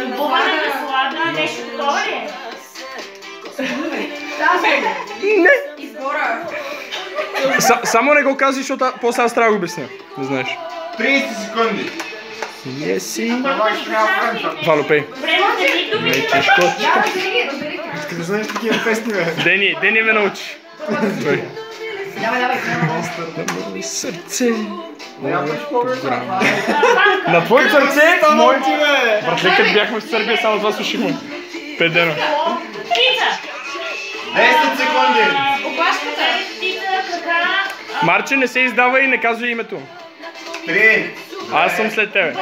Любована наслада, нещо такова ли? Не! Изгора. Са- само не го казвай, защото после аз трябва да го обясня. Не знаеш. 30 секунди. Еси. Вало, пей. Разбери ги. Ти не знаеш такива песни, бе. Дени, Дени ме научи. Той. Давай, давай. Мое сърце. На твое сърце, мое... Братле, като бяхме в Сърбия, само това слушахме. Пет дена. Птица. 10 секунди. Опашката. Птица. Марче, не се издава и не казвай името. 3. Аз съм след тебе.